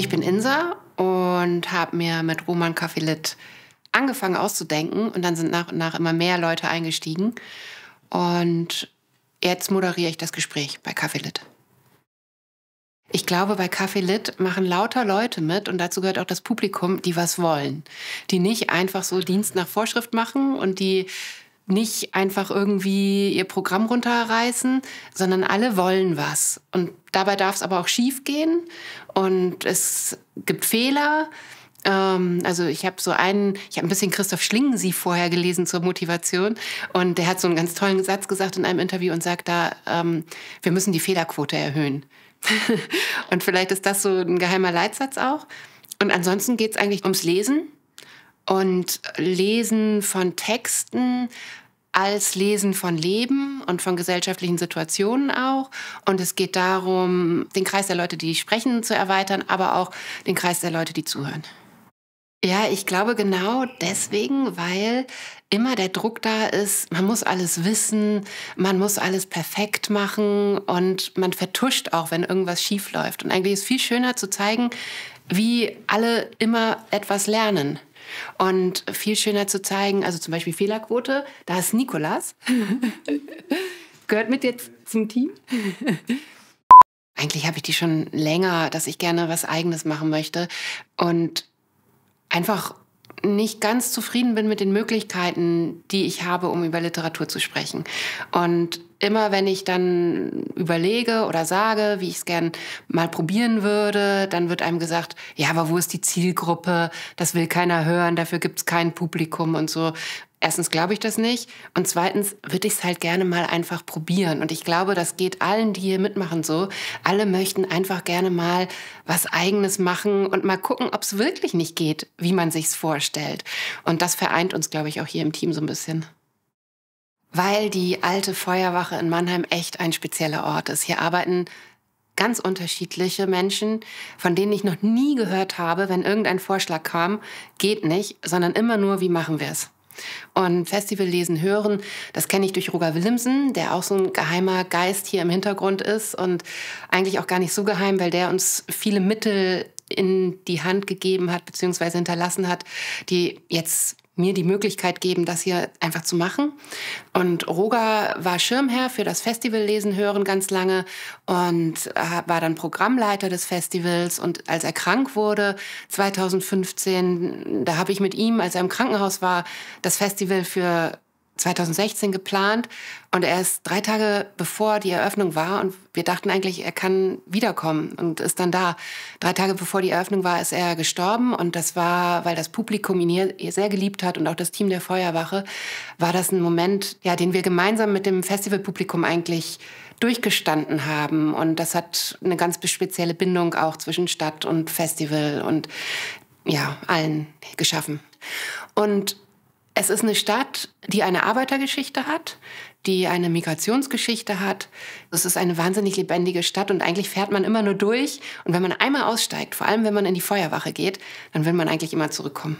Ich bin Insa und habe mir mit Roman Kafelit angefangen auszudenken und dann sind nach und nach immer mehr Leute eingestiegen. Und jetzt moderiere ich das Gespräch bei Kafelit. Ich glaube, bei Café Lit machen lauter Leute mit und dazu gehört auch das Publikum, die was wollen. Die nicht einfach so Dienst nach Vorschrift machen und die nicht einfach irgendwie ihr Programm runterreißen, sondern alle wollen was. Und dabei darf es aber auch schief gehen und es gibt Fehler. Ähm, also ich habe so einen, ich habe ein bisschen Christoph Schlingensief vorher gelesen zur Motivation und der hat so einen ganz tollen Satz gesagt in einem Interview und sagt da, ähm, wir müssen die Fehlerquote erhöhen. und vielleicht ist das so ein geheimer Leitsatz auch. Und ansonsten geht es eigentlich ums Lesen und Lesen von Texten als Lesen von Leben und von gesellschaftlichen Situationen auch. Und es geht darum, den Kreis der Leute, die sprechen, zu erweitern, aber auch den Kreis der Leute, die zuhören. Ja, ich glaube genau deswegen, weil immer der Druck da ist, man muss alles wissen, man muss alles perfekt machen und man vertuscht auch, wenn irgendwas schief läuft. Und eigentlich ist es viel schöner zu zeigen, wie alle immer etwas lernen. Und viel schöner zu zeigen, also zum Beispiel Fehlerquote, da ist Nikolas. Gehört mit jetzt zum Team. Eigentlich habe ich die schon länger, dass ich gerne was Eigenes machen möchte. Und einfach nicht ganz zufrieden bin mit den Möglichkeiten, die ich habe, um über Literatur zu sprechen. Und immer wenn ich dann überlege oder sage, wie ich es gern mal probieren würde, dann wird einem gesagt, ja, aber wo ist die Zielgruppe? Das will keiner hören, dafür gibt es kein Publikum und so. Erstens glaube ich das nicht und zweitens würde ich es halt gerne mal einfach probieren. Und ich glaube, das geht allen, die hier mitmachen, so. Alle möchten einfach gerne mal was Eigenes machen und mal gucken, ob es wirklich nicht geht, wie man sich's vorstellt. Und das vereint uns, glaube ich, auch hier im Team so ein bisschen. Weil die alte Feuerwache in Mannheim echt ein spezieller Ort ist. Hier arbeiten ganz unterschiedliche Menschen, von denen ich noch nie gehört habe, wenn irgendein Vorschlag kam, geht nicht, sondern immer nur, wie machen wir es? Und Festival lesen, hören, das kenne ich durch Roger Willemsen, der auch so ein geheimer Geist hier im Hintergrund ist und eigentlich auch gar nicht so geheim, weil der uns viele Mittel in die Hand gegeben hat, beziehungsweise hinterlassen hat, die jetzt mir die Möglichkeit geben, das hier einfach zu machen. Und Roger war Schirmherr für das Festival Lesen Hören ganz lange und äh, war dann Programmleiter des Festivals. Und als er krank wurde, 2015, da habe ich mit ihm, als er im Krankenhaus war, das Festival für 2016 geplant und er ist drei Tage bevor die Eröffnung war und wir dachten eigentlich, er kann wiederkommen und ist dann da. Drei Tage bevor die Eröffnung war, ist er gestorben und das war, weil das Publikum ihn hier sehr geliebt hat und auch das Team der Feuerwache, war das ein Moment, ja, den wir gemeinsam mit dem Festivalpublikum eigentlich durchgestanden haben und das hat eine ganz spezielle Bindung auch zwischen Stadt und Festival und ja, allen geschaffen. Und es ist eine Stadt, die eine Arbeitergeschichte hat, die eine Migrationsgeschichte hat. Es ist eine wahnsinnig lebendige Stadt und eigentlich fährt man immer nur durch. Und wenn man einmal aussteigt, vor allem wenn man in die Feuerwache geht, dann will man eigentlich immer zurückkommen.